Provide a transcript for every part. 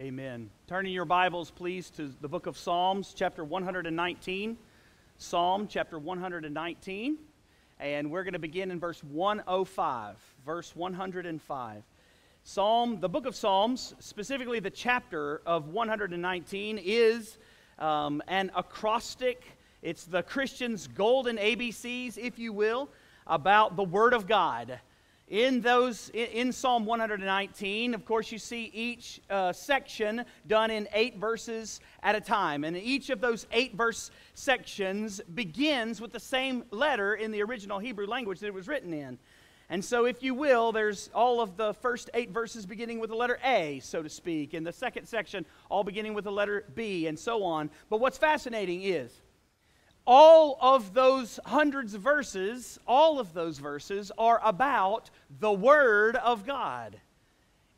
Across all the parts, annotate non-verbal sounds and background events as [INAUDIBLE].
Amen. Turning your Bibles, please, to the book of Psalms, chapter 119. Psalm, chapter 119. And we're going to begin in verse 105. Verse 105. Psalm, the book of Psalms, specifically the chapter of 119, is um, an acrostic. It's the Christian's golden ABCs, if you will, about the Word of God in those in psalm 119 of course you see each uh, section done in eight verses at a time. And each of those eight verse sections begins with the same letter in the original hebrew language that it was written in. And so if you will there's all of the first eight verses beginning with the letter a so to speak and the second section all beginning with the letter b and so on. But what's fascinating is all of those hundreds of verses, all of those verses are about the Word of God.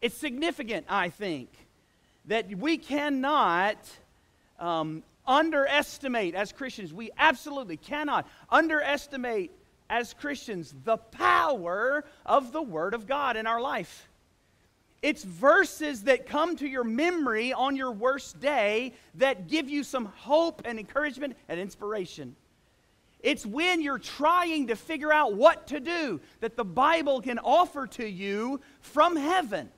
It's significant, I think, that we cannot um, underestimate as Christians, we absolutely cannot underestimate as Christians the power of the Word of God in our life. It's verses that come to your memory on your worst day that give you some hope and encouragement and inspiration. It's when you're trying to figure out what to do that the Bible can offer to you from heaven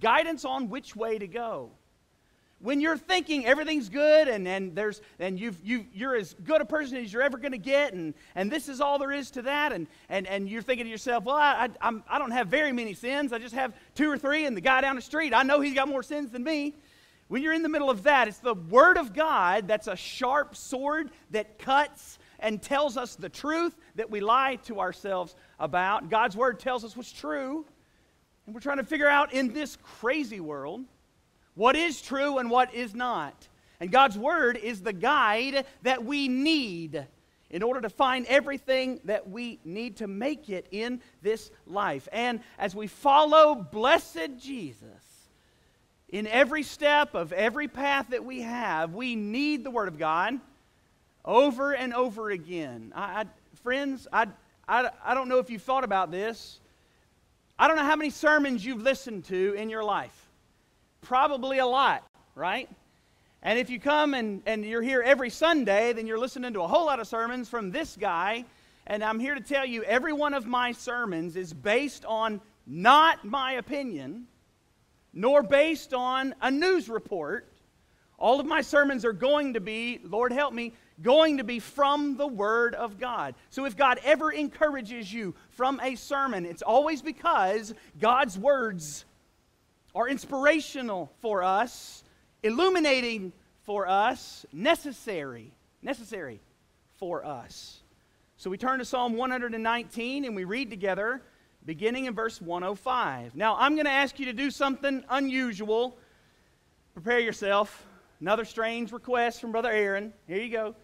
guidance on which way to go when you're thinking everything's good and, and, there's, and you've, you, you're as good a person as you're ever going to get and, and this is all there is to that and, and, and you're thinking to yourself well I, I, I'm, I don't have very many sins. I just have two or three and the guy down the street i know he's got more sins than me. When you're in the middle of that it's the word of god that's a sharp sword that cuts and tells us the truth that we lie to ourselves about. God's word tells us what's true. And we're trying to figure out in this crazy world what is true and what is not. And God's Word is the guide that we need in order to find everything that we need to make it in this life. And as we follow blessed Jesus in every step of every path that we have, we need the Word of God over and over again. I, I, friends, I, I, I don't know if you've thought about this. I don't know how many sermons you've listened to in your life. Probably a lot, right? And if you come and, and you're here every Sunday, then you're listening to a whole lot of sermons from this guy. And I'm here to tell you every one of my sermons is based on not my opinion, nor based on a news report. All of my sermons are going to be, Lord help me, going to be from the Word of God. So if God ever encourages you from a sermon, it's always because God's words are inspirational for us, illuminating for us, necessary, necessary for us. So we turn to Psalm 119 and we read together, beginning in verse 105. Now, I'm going to ask you to do something unusual. Prepare yourself. Another strange request from Brother Aaron. Here you go.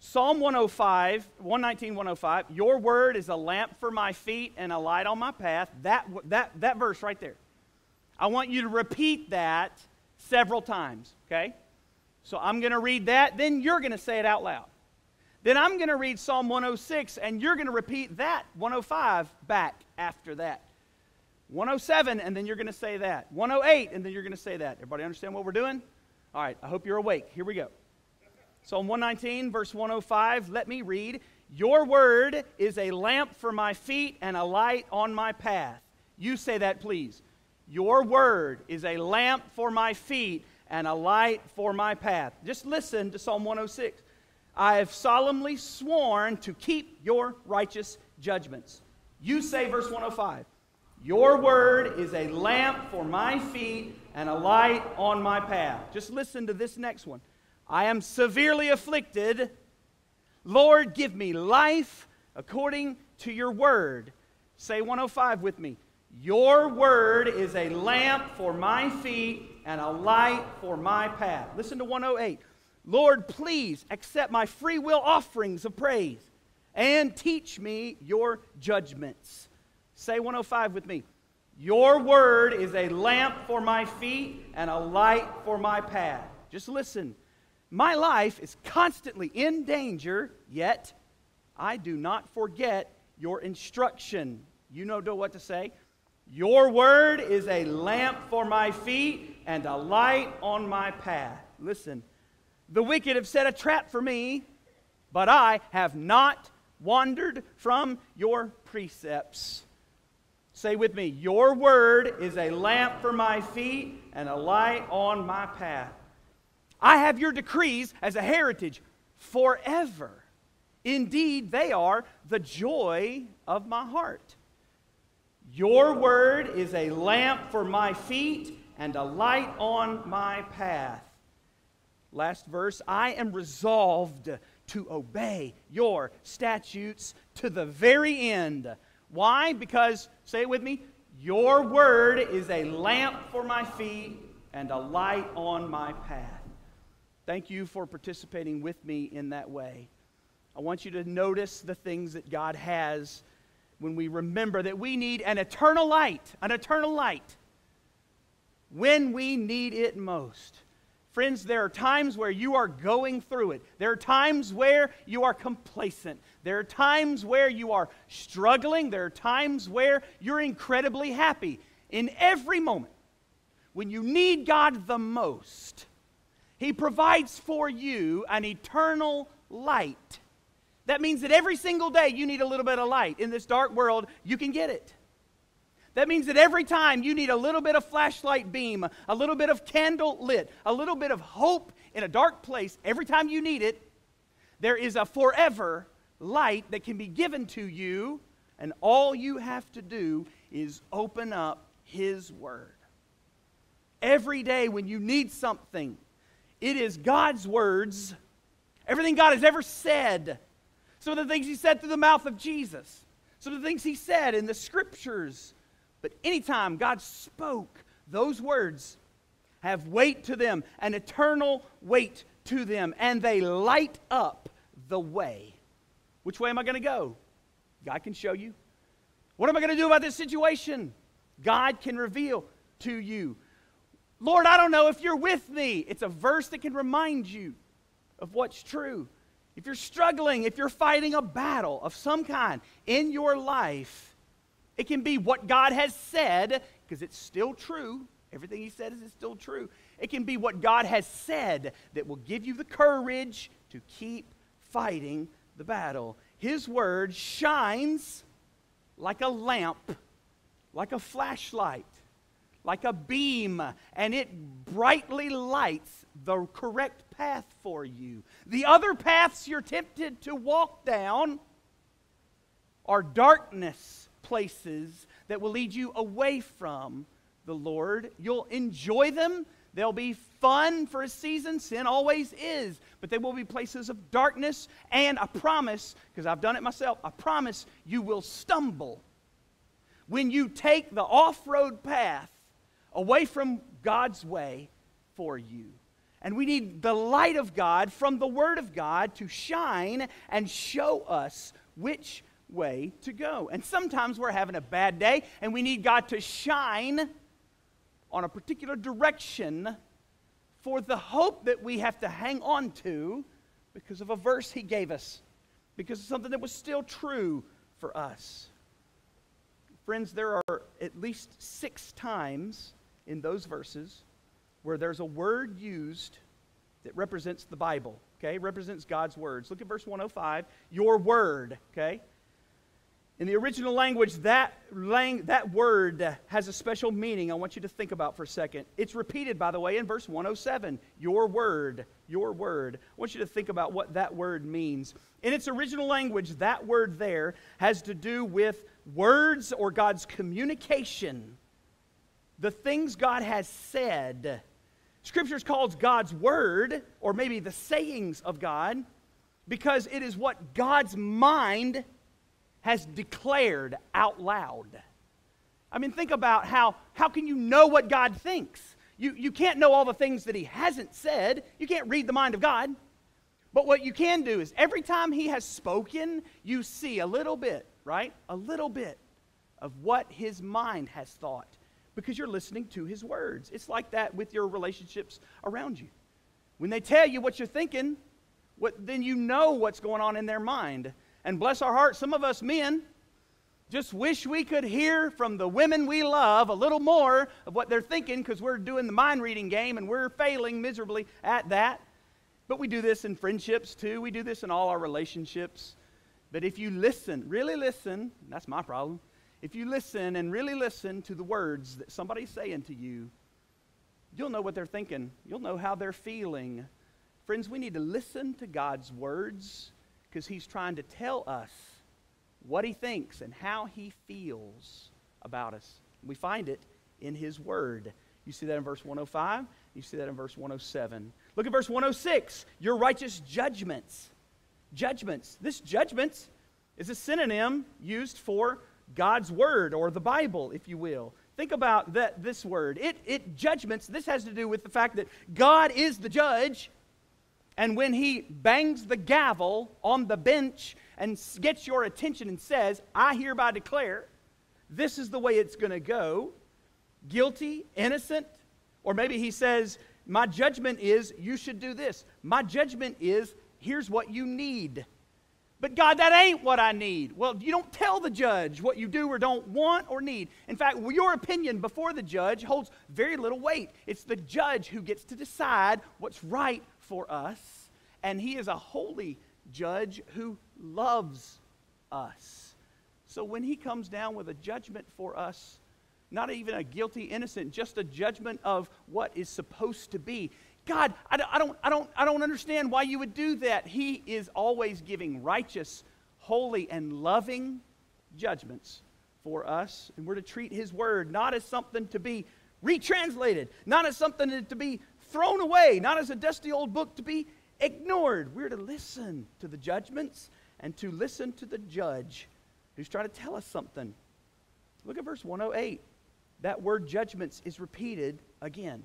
Psalm 105, 119, 105. Your word is a lamp for my feet and a light on my path. That, that, that verse right there. I want you to repeat that several times, okay? So I'm going to read that, then you're going to say it out loud. Then I'm going to read Psalm 106, and you're going to repeat that 105 back after that. 107, and then you're going to say that. 108, and then you're going to say that. Everybody understand what we're doing? All right, I hope you're awake. Here we go. Psalm 119, verse 105. Let me read. Your word is a lamp for my feet and a light on my path. You say that, please. Your word is a lamp for my feet and a light for my path. Just listen to Psalm 106. I have solemnly sworn to keep your righteous judgments. You say, verse 105, Your word is a lamp for my feet and a light on my path. Just listen to this next one. I am severely afflicted. Lord, give me life according to your word. Say 105 with me. Your word is a lamp for my feet and a light for my path. Listen to 108. Lord, please accept my free will offerings of praise and teach me your judgments. Say 105 with me. Your word is a lamp for my feet and a light for my path. Just listen. My life is constantly in danger, yet I do not forget your instruction. You know what to say. Your word is a lamp for my feet and a light on my path. Listen, the wicked have set a trap for me, but I have not wandered from your precepts. Say with me, Your word is a lamp for my feet and a light on my path. I have your decrees as a heritage forever. Indeed, they are the joy of my heart. Your word is a lamp for my feet and a light on my path. Last verse I am resolved to obey your statutes to the very end. Why? Because, say it with me, your word is a lamp for my feet and a light on my path. Thank you for participating with me in that way. I want you to notice the things that God has when we remember that we need an eternal light, an eternal light, when we need it most. Friends, there are times where you are going through it. There are times where you are complacent. There are times where you are struggling. There are times where you're incredibly happy. In every moment, when you need God the most, He provides for you an eternal light. That means that every single day you need a little bit of light. In this dark world, you can get it. That means that every time you need a little bit of flashlight beam, a little bit of candle lit, a little bit of hope in a dark place, every time you need it, there is a forever light that can be given to you, and all you have to do is open up His Word. Every day when you need something, it is God's words, everything God has ever said, some of the things He said through the mouth of Jesus, some of the things He said in the Scriptures but anytime God spoke, those words have weight to them, an eternal weight to them, and they light up the way. Which way am I going to go? God can show you. What am I going to do about this situation? God can reveal to you. Lord, I don't know if you're with me. It's a verse that can remind you of what's true. If you're struggling, if you're fighting a battle of some kind in your life, it can be what God has said, because it's still true. Everything He said is still true. It can be what God has said that will give you the courage to keep fighting the battle. His word shines like a lamp, like a flashlight, like a beam, and it brightly lights the correct path for you. The other paths you're tempted to walk down are darkness places that will lead you away from the Lord. You'll enjoy them. They'll be fun for a season. Sin always is. But they will be places of darkness. And I promise, because I've done it myself, I promise you will stumble when you take the off road path away from God's way for you. And we need the light of God from the Word of God to shine and show us which way to go. And sometimes we're having a bad day and we need God to shine on a particular direction for the hope that we have to hang on to because of a verse He gave us, because of something that was still true for us. Friends, there are at least six times in those verses where there's a word used that represents the Bible, okay? Represents God's words. Look at verse 105. Your word, okay? In the original language, that, lang- that word has a special meaning I want you to think about for a second. It's repeated, by the way, in verse 107. Your word, your word. I want you to think about what that word means. In its original language, that word there has to do with words or God's communication, the things God has said. Scriptures calls God's word, or maybe the sayings of God, because it is what God's mind has declared out loud. I mean, think about how, how can you know what God thinks? You, you can't know all the things that He hasn't said. You can't read the mind of God. But what you can do is every time He has spoken, you see a little bit, right? A little bit of what His mind has thought because you're listening to His words. It's like that with your relationships around you. When they tell you what you're thinking, what, then you know what's going on in their mind. And bless our hearts, some of us men, Just wish we could hear from the women we love a little more of what they're thinking because we're doing the mind reading game and we're failing miserably at that. But we do this in friendships too. We do this in all our relationships. But if you listen, really listen, that's my problem. If you listen and really listen to the words that somebody's saying to you, you'll know what they're thinking. You'll know how they're feeling. Friends, we need to listen to God's words because He's trying to tell us what he thinks and how he feels about us. We find it in his word. You see that in verse 105. You see that in verse 107. Look at verse 106. Your righteous judgments. Judgments. This judgments is a synonym used for God's word or the Bible, if you will. Think about that this word. It, it judgments, this has to do with the fact that God is the judge. And when he bangs the gavel on the bench and gets your attention and says, I hereby declare, this is the way it's going to go guilty, innocent, or maybe he says, My judgment is you should do this. My judgment is here's what you need. But God, that ain't what I need. Well, you don't tell the judge what you do or don't want or need. In fact, your opinion before the judge holds very little weight. It's the judge who gets to decide what's right for us, and he is a holy judge who loves us. So when he comes down with a judgment for us, not even a guilty innocent, just a judgment of what is supposed to be. God, I don't, I don't, I don't, I don't understand why you would do that. He is always giving righteous, holy, and loving judgments for us. And we're to treat his word not as something to be retranslated, not as something to be thrown away, not as a dusty old book to be ignored. We're to listen to the judgments and to listen to the judge who's trying to tell us something. Look at verse 108. That word judgments is repeated again.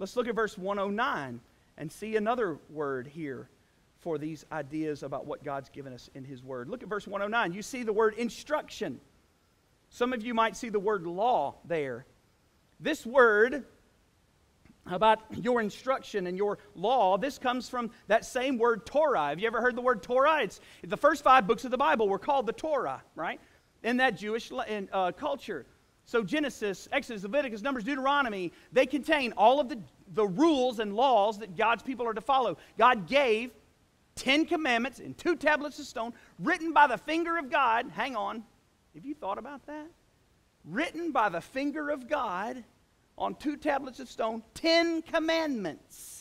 Let's look at verse 109 and see another word here for these ideas about what God's given us in His Word. Look at verse 109. You see the word instruction. Some of you might see the word law there. This word about your instruction and your law. This comes from that same word Torah. Have you ever heard the word Torah? It's the first five books of the Bible were called the Torah, right? In that Jewish uh, culture. So Genesis, Exodus, Leviticus, Numbers, Deuteronomy, they contain all of the, the rules and laws that God's people are to follow. God gave Ten Commandments in two tablets of stone, written by the finger of God. Hang on. Have you thought about that? Written by the finger of God on two tablets of stone Ten Commandments.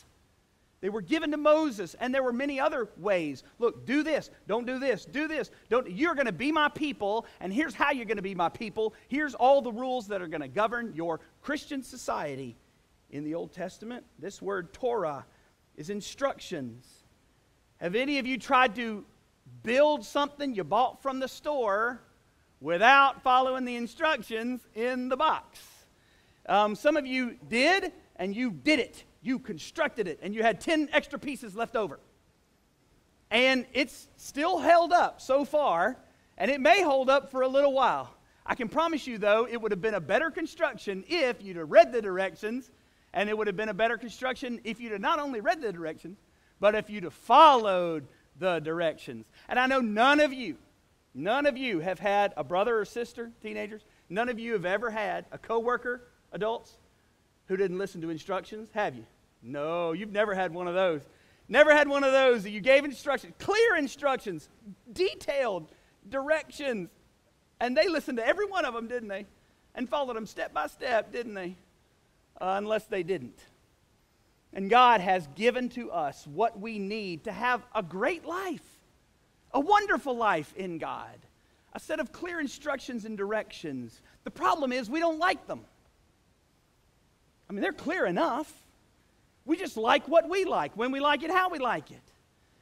They were given to Moses, and there were many other ways. Look, do this, don't do this, do this. Don't, you're going to be my people, and here's how you're going to be my people. Here's all the rules that are going to govern your Christian society. In the Old Testament, this word Torah is instructions. Have any of you tried to build something you bought from the store without following the instructions in the box? Um, some of you did, and you did it. You constructed it, and you had 10 extra pieces left over. And it's still held up so far, and it may hold up for a little while. I can promise you, though, it would have been a better construction if you'd have read the directions, and it would have been a better construction if you'd have not only read the directions, but if you'd have followed the directions. And I know none of you, none of you have had a brother or sister, teenagers, none of you have ever had a coworker adults, who didn't listen to instructions? Have you? No, you've never had one of those. Never had one of those that you gave instructions, clear instructions, detailed directions. And they listened to every one of them, didn't they? And followed them step by step, didn't they? Uh, unless they didn't. And God has given to us what we need to have a great life, a wonderful life in God, a set of clear instructions and directions. The problem is we don't like them. I mean, they're clear enough. We just like what we like, when we like it, how we like it.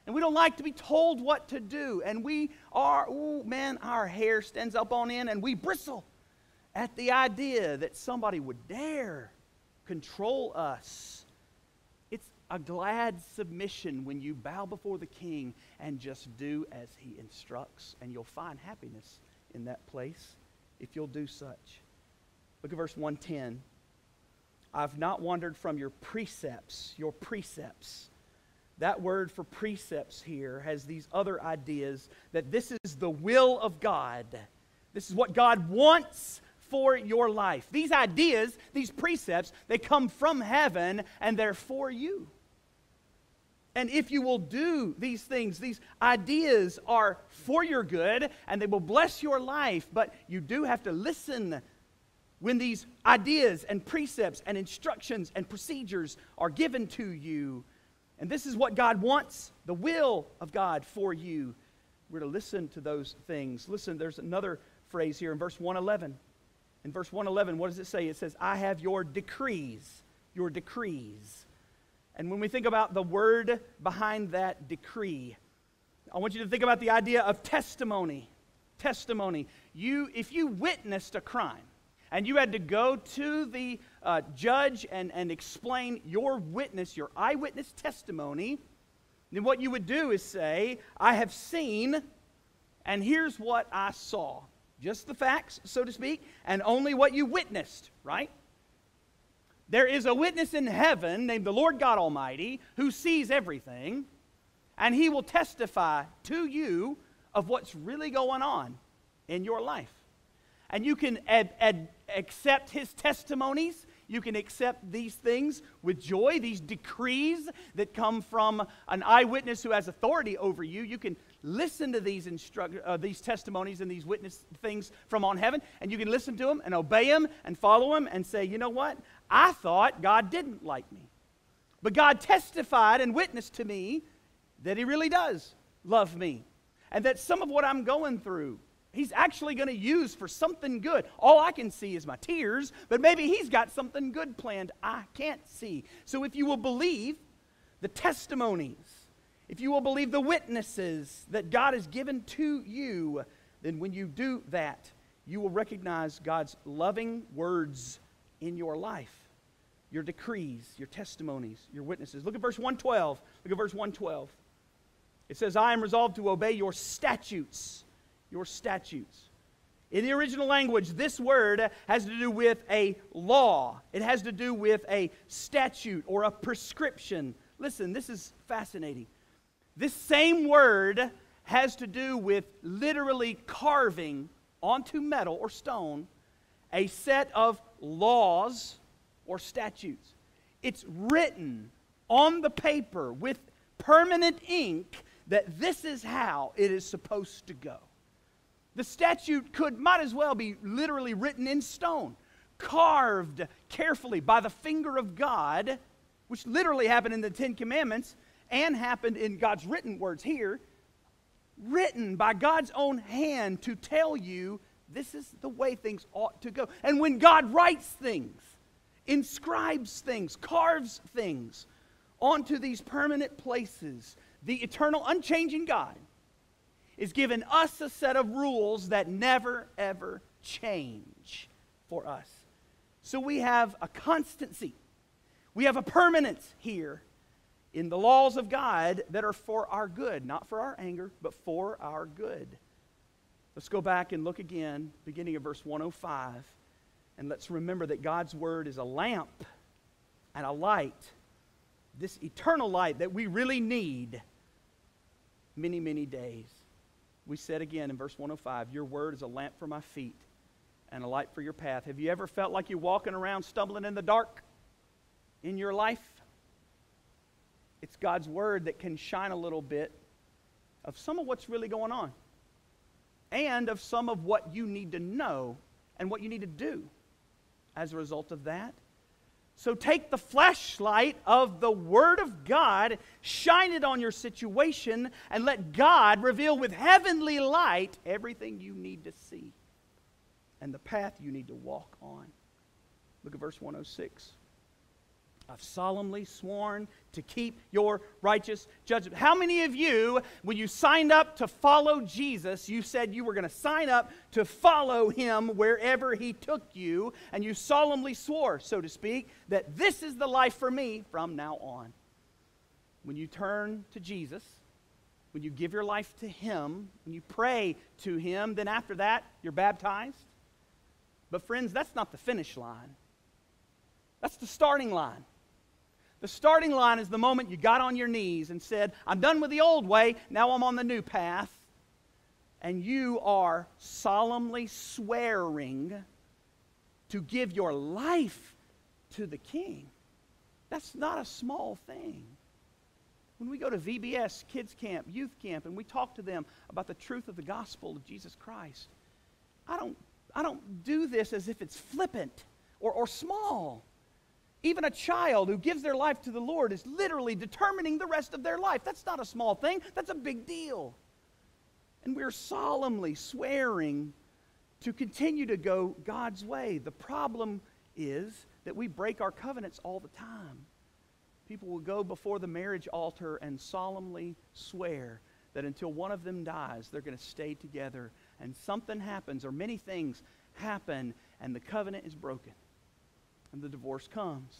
And we don't like to be told what to do. And we are, oh man, our hair stands up on end and we bristle at the idea that somebody would dare control us. It's a glad submission when you bow before the king and just do as he instructs. And you'll find happiness in that place if you'll do such. Look at verse 110. I've not wandered from your precepts, your precepts. That word for precepts here has these other ideas that this is the will of God. This is what God wants for your life. These ideas, these precepts, they come from heaven and they're for you. And if you will do these things, these ideas are for your good and they will bless your life, but you do have to listen when these ideas and precepts and instructions and procedures are given to you. And this is what God wants the will of God for you. We're to listen to those things. Listen, there's another phrase here in verse 111. In verse 111, what does it say? It says, I have your decrees, your decrees. And when we think about the word behind that decree, I want you to think about the idea of testimony. Testimony. You, if you witnessed a crime and you had to go to the uh, judge and, and explain your witness, your eyewitness testimony, then what you would do is say, I have seen, and here's what I saw. Just the facts, so to speak, and only what you witnessed, right? There is a witness in heaven named the Lord God Almighty who sees everything, and he will testify to you of what's really going on in your life. And you can ad- ad- accept his testimonies. You can accept these things with joy, these decrees that come from an eyewitness who has authority over you. You can listen to these, instru- uh, these testimonies and these witness things from on heaven, and you can listen to them and obey them and follow them and say, you know what? I thought God didn't like me. But God testified and witnessed to me that He really does love me. And that some of what I'm going through, He's actually going to use for something good. All I can see is my tears, but maybe He's got something good planned I can't see. So if you will believe the testimonies, if you will believe the witnesses that God has given to you, then when you do that, you will recognize God's loving words in your life your decrees, your testimonies, your witnesses. Look at verse 112. Look at verse 112. It says, I am resolved to obey your statutes. Your statutes. In the original language, this word has to do with a law, it has to do with a statute or a prescription. Listen, this is fascinating. This same word has to do with literally carving onto metal or stone a set of laws or statutes. It's written on the paper with permanent ink that this is how it is supposed to go. The statute could, might as well be literally written in stone, carved carefully by the finger of God, which literally happened in the Ten Commandments and happened in God's written words here, written by God's own hand to tell you this is the way things ought to go. And when God writes things, inscribes things, carves things onto these permanent places, the eternal, unchanging God is giving us a set of rules that never, ever change for us. So we have a constancy, we have a permanence here in the laws of God that are for our good, not for our anger, but for our good. Let's go back and look again, beginning of verse 105. And let's remember that God's word is a lamp and a light, this eternal light that we really need many, many days. We said again in verse 105 Your word is a lamp for my feet and a light for your path. Have you ever felt like you're walking around stumbling in the dark in your life? It's God's word that can shine a little bit of some of what's really going on and of some of what you need to know and what you need to do as a result of that. So take the flashlight of the Word of God, shine it on your situation, and let God reveal with heavenly light everything you need to see and the path you need to walk on. Look at verse 106. I've solemnly sworn to keep your righteous judgment. How many of you, when you signed up to follow Jesus, you said you were going to sign up to follow him wherever he took you, and you solemnly swore, so to speak, that this is the life for me from now on? When you turn to Jesus, when you give your life to him, when you pray to him, then after that, you're baptized. But, friends, that's not the finish line. That's the starting line. The starting line is the moment you got on your knees and said, I'm done with the old way, now I'm on the new path. and you are solemnly swearing to give your life to the king. That's not a small thing. When we go to VBS, kids camp, youth camp, and we talk to them about the truth of the gospel of Jesus Christ, I don't, I don't do this as if it's flippant or, or small. Even a child who gives their life to the Lord is literally determining the rest of their life. That's not a small thing, that's a big deal. And we're solemnly swearing to continue to go God's way. The problem is that we break our covenants all the time. People will go before the marriage altar and solemnly swear that until one of them dies, they're going to stay together. And something happens, or many things happen, and the covenant is broken. And the divorce comes.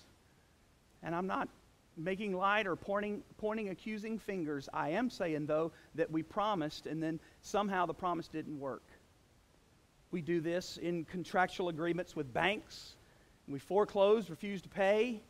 And I'm not making light or pointing, pointing accusing fingers. I am saying, though, that we promised, and then somehow the promise didn't work. We do this in contractual agreements with banks. We foreclose, refuse to pay,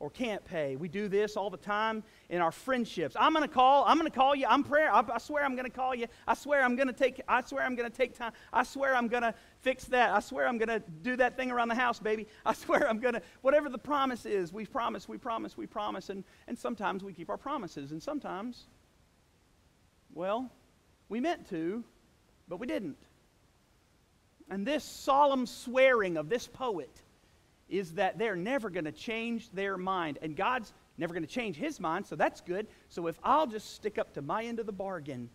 or can't pay. We do this all the time in our friendships. I'm going to call. I'm going to call you. I'm prayer. I, I swear I'm going to call you. I swear I'm going to take. I swear I'm going to take time. I swear I'm going to fix that. I swear I'm going to do that thing around the house, baby. I [LAUGHS] swear I'm going to. Whatever the promise is, we promise. We promise. We promise. And and sometimes we keep our promises, and sometimes, well, we meant to, but we didn't. And this solemn swearing of this poet is that they're never going to change their mind. And God's never going to change his mind, so that's good. So if I'll just stick up to my end of the bargain,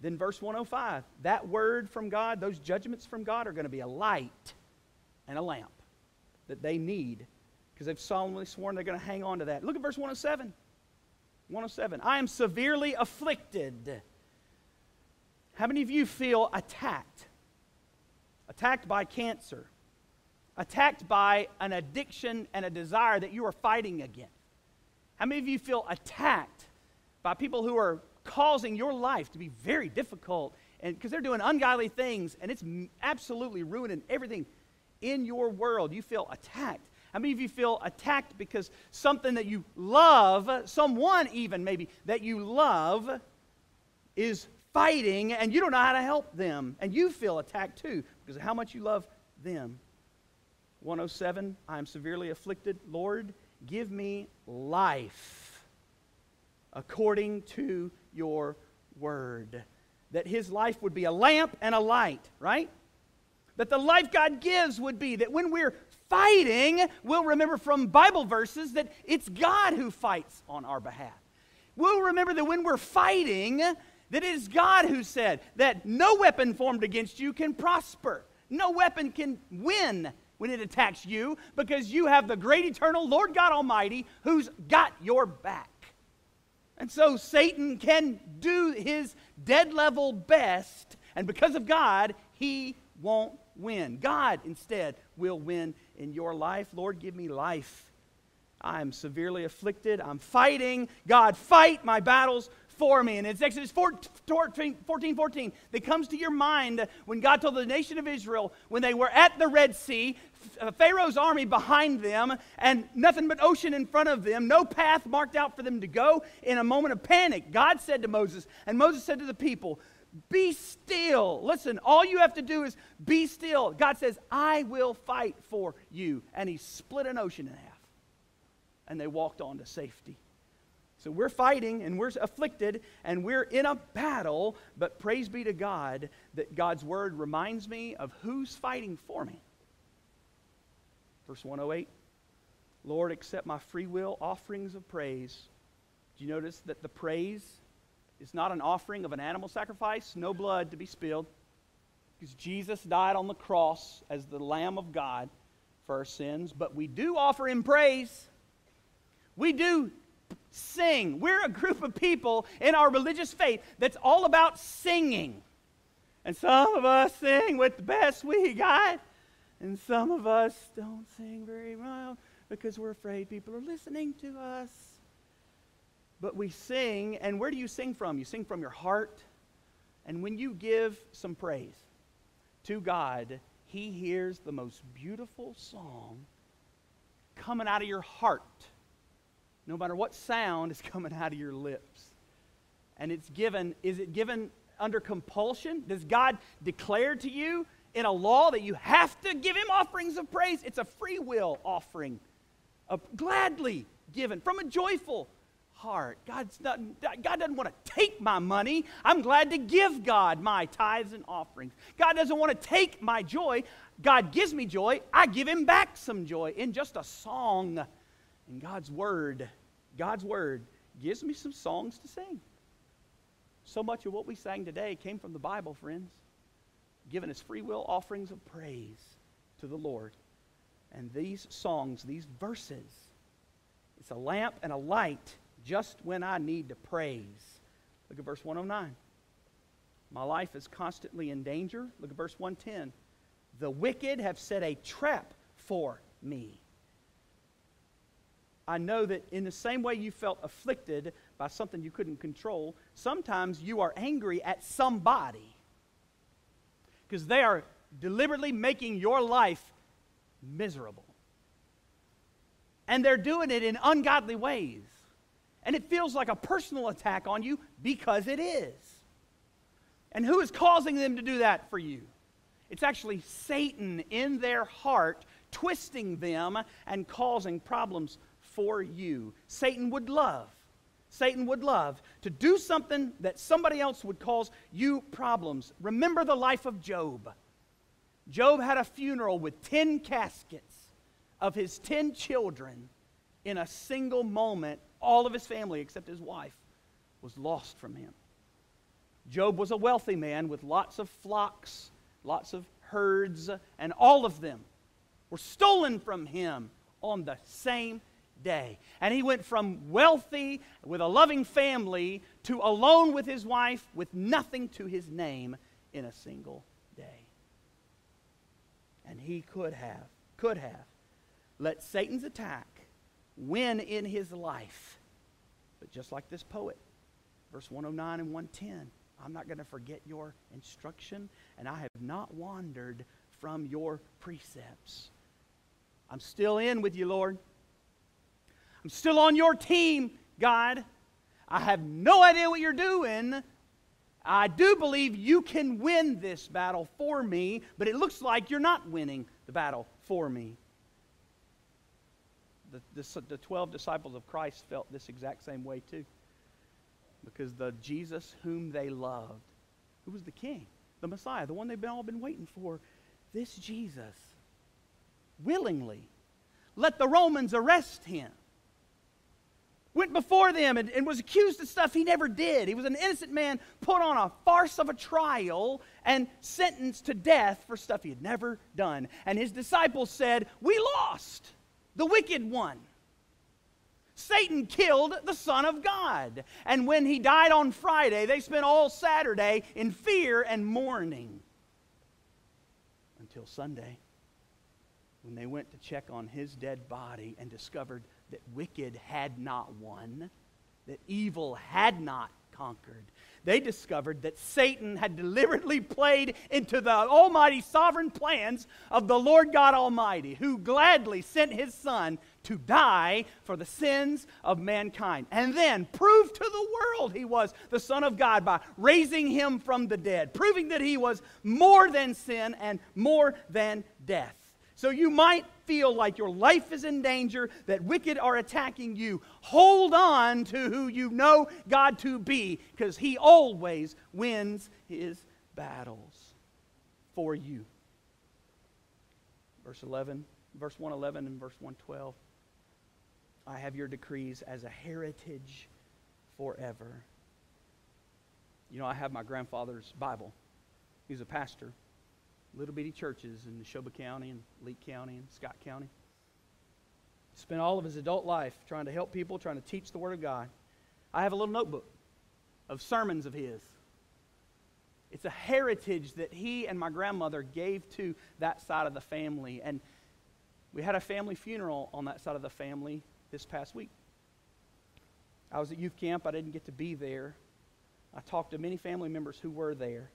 then verse 105, that word from God, those judgments from God are going to be a light and a lamp that they need because they've solemnly sworn they're going to hang on to that. Look at verse 107. 107. I am severely afflicted. How many of you feel attacked? attacked by cancer, attacked by an addiction and a desire that you are fighting against? How many of you feel attacked by people who are causing your life to be very difficult and because they're doing ungodly things and it's absolutely ruining everything in your world? You feel attacked. How many of you feel attacked because something that you love, someone even maybe that you love, is fighting and you don't know how to help them? And you feel attacked too because of how much you love them. 107, I am severely afflicted. Lord, give me life according to your word. That his life would be a lamp and a light, right? That the life God gives would be that when we're fighting, we'll remember from Bible verses that it's God who fights on our behalf. We'll remember that when we're fighting, that it is God who said that no weapon formed against you can prosper. No weapon can win when it attacks you because you have the great eternal Lord God Almighty who's got your back. And so Satan can do his dead level best, and because of God, he won't win. God instead will win in your life. Lord, give me life. I am severely afflicted. I'm fighting. God, fight my battles for me. And it's Exodus 14, 14, 14 that comes to your mind when God told the nation of Israel when they were at the Red Sea, uh, Pharaoh's army behind them, and nothing but ocean in front of them, no path marked out for them to go. In a moment of panic, God said to Moses, and Moses said to the people, Be still. Listen, all you have to do is be still. God says, I will fight for you. And he split an ocean in half. And they walked on to safety. So we're fighting and we're afflicted and we're in a battle, but praise be to God that God's word reminds me of who's fighting for me. Verse 108 Lord, accept my free will offerings of praise. Do you notice that the praise is not an offering of an animal sacrifice, no blood to be spilled? Because Jesus died on the cross as the Lamb of God for our sins, but we do offer him praise. We do sing. We're a group of people in our religious faith that's all about singing. And some of us sing with the best we got, and some of us don't sing very well because we're afraid people are listening to us. But we sing, and where do you sing from? You sing from your heart. And when you give some praise to God, He hears the most beautiful song coming out of your heart no matter what sound is [LAUGHS] coming out of your lips. And it's given, is it given under compulsion? Does God declare to you in a law that you have to give Him offerings of praise? It's a free will offering, a gladly given from a joyful heart. God's not, God doesn't want to take my money. I'm glad to give God my tithes and offerings. God doesn't want to take my joy. God gives me joy. I give Him back some joy in just a song. And God's Word, God's Word gives me some songs to sing. So much of what we sang today came from the Bible, friends, giving us free will offerings of praise to the Lord. And these songs, these verses, it's a lamp and a light just when I need to praise. Look at verse 109. My life is constantly in danger. Look at verse 110. The wicked have set a trap for me. I know that in the same way you felt afflicted by something you couldn't control, sometimes you are angry at somebody because they are deliberately making your life miserable. And they're doing it in ungodly ways. And it feels like a personal attack on you because it is. And who is causing them to do that for you? It's actually Satan in their heart twisting them and causing problems for you. Satan would love, Satan would love to do something that somebody else would cause you problems. Remember the life of Job. Job had a funeral with 10 caskets of his 10 children in a single moment. All of his family, except his wife, was lost from him. Job was a wealthy man with lots of flocks, lots of herds, and all of them were stolen from him on the same day. And he went from wealthy with a loving family to alone with his wife with nothing to his name in a single day. And he could have, could have let Satan's attack win in his life. But just like this poet, verse 109 and 110, I'm not going to forget your instruction, and I have not wandered from your precepts. I'm still in with you, Lord. I'm still on your team, God. I have no idea what you're doing. I do believe you can win this battle for me, but it looks like you're not winning the battle for me. The, the, the 12 disciples of Christ felt this exact same way too. Because the Jesus whom they loved, who was the king, the Messiah, the one they've all been waiting for, this Jesus willingly let the Romans arrest him went before them and, and, was accused of stuff he never did. He was an innocent man put on a farce of a trial and sentenced to death for stuff he had never done. And his disciples said, We lost, the wicked one. Satan killed the Son of God. And when he died on Friday, they spent all Saturday in fear and mourning until Sunday when they went to check on his dead body and discovered that wicked had not won, that evil had not conquered. They discovered that Satan had deliberately played into the almighty sovereign plans of the Lord God Almighty, who gladly sent his Son to die for the sins of mankind, and then proved to the world he was the Son of God by raising him from the dead, proving that he was more than sin and more than death. So you might feel like your life is in danger, that wicked are attacking you. Hold on to who you know God to be, because He always wins His battles for you. Verse 11, verse 111 and verse 112. I have your decrees as a heritage forever. You know, I have my grandfather's Bible. He's a pastor little bitty churches in Neshoba County and Leake County and Scott County. Spent all of his adult life trying to help people, trying to teach the Word of God. I have a little notebook of sermons of his. It's a heritage that he and my grandmother gave to that side of the family. And we had a family funeral on that side of the family this past week. I was at youth camp, I didn't get to be there. I talked to many family members who were there.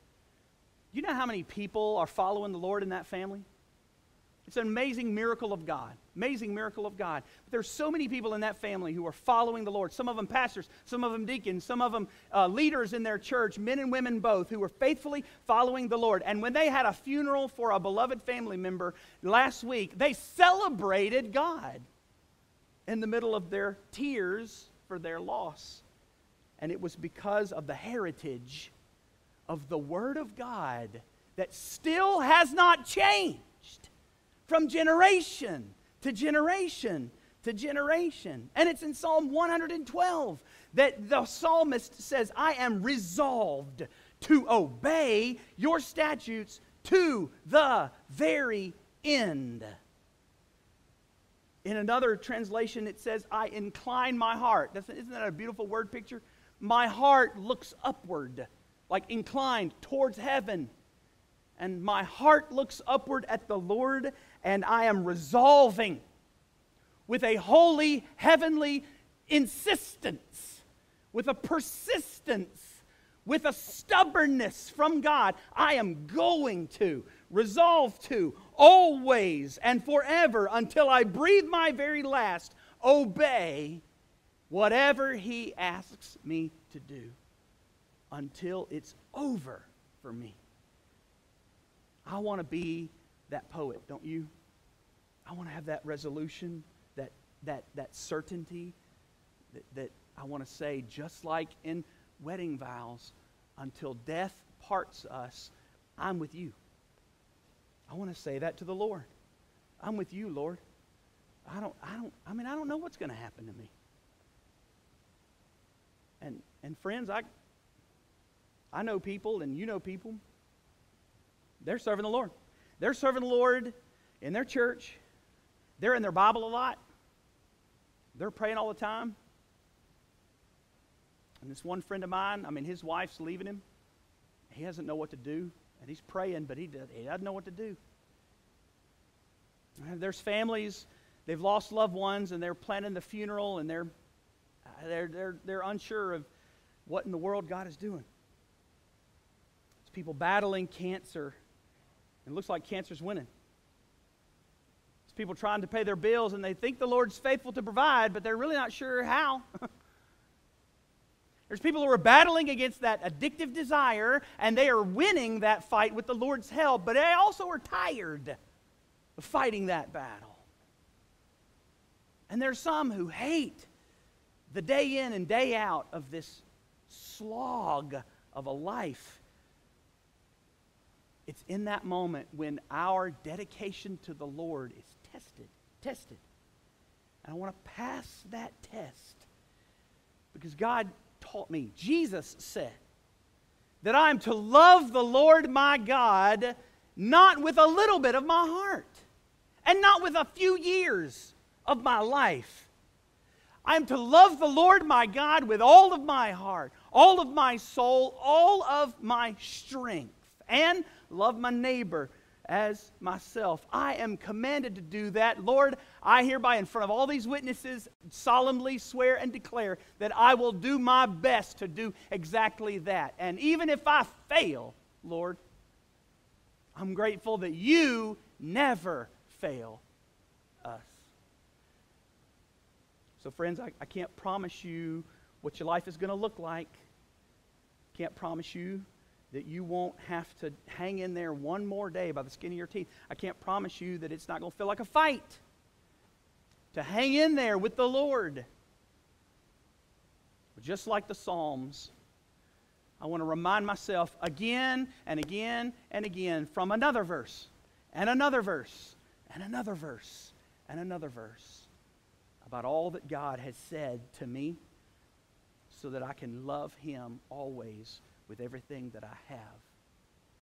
You know how many people are following the Lord in that family? It's an amazing miracle of God. Amazing miracle of God. But there's so many people in that family who are following the Lord. Some of them pastors, some of them deacons, some of them uh, leaders in their church, men and women both, who were faithfully following the Lord. And when they had a funeral for a beloved family member last week, they celebrated God in the middle of their tears for their loss. And it was because of the heritage of the Word of God that still has not changed from generation to generation to generation. And it's in Psalm 112 that the psalmist says, I am resolved to obey your statutes to the very end. In another translation, it says, I incline my heart. Isn't that a beautiful word picture? My heart looks upward, like inclined towards heaven. And my heart looks upward at the Lord and I am resolving with a holy, heavenly insistence, with a persistence, with a stubbornness from God. I am going to, resolve to, always and forever until I breathe my very last, obey whatever He asks me to do until it's over for me. I want to be that poet, don't you? I want to have that resolution, that, that, that certainty that, that I want to say, just like in wedding vows, until death parts us, I'm with you. I want to say that to the Lord. I'm with you, Lord. I don't, I don't, I mean, I don't know what's going to happen to me. And, and friends, I, I know people, and you know people, they're serving the Lord. They're serving the Lord in their church. They're in their Bible a lot. They're praying all the time. And this one friend of mine, I mean, his wife's leaving him. He doesn't know what to do. And he's praying, but he, does, he doesn't know what to do. And there's families, they've lost loved ones, and they're planning the funeral, and they're, uh, they're, they're, they're unsure of what in the world God is doing. People battling cancer it looks like cancer's winning. It's people trying to pay their bills and they think the Lord's faithful to provide, but they're really not sure how. [LAUGHS] There's people who are battling against that addictive desire and they are winning that fight with the Lord's help, but they also are tired of fighting that battle. And there's some who hate the day in and day out of this slog of a life it's in that moment when our dedication to the Lord is tested, tested. And I want to pass that test because God taught me, Jesus said, that I am to love the Lord my God not with a little bit of my heart and not with a few years of my life. I am to love the Lord my God with all of my heart, all of my soul, all of my strength. And love my neighbor as myself. I am commanded to do that. Lord, I hereby, in front of all these witnesses, solemnly swear and declare that I will do my best to do exactly that. And even if I fail, Lord, I'm grateful that you never fail us. So, friends, I, I can't promise you what your life is going to look like. Can't promise you that you won't have to hang in there one more day by the skin of your teeth. I can't promise you that it's not going to feel like a fight to hang in there with the Lord. But just like the Psalms, I want to remind myself again and again and again from another verse and another verse and another verse and another verse about all that God has said to me so that I can love Him always with everything that I have.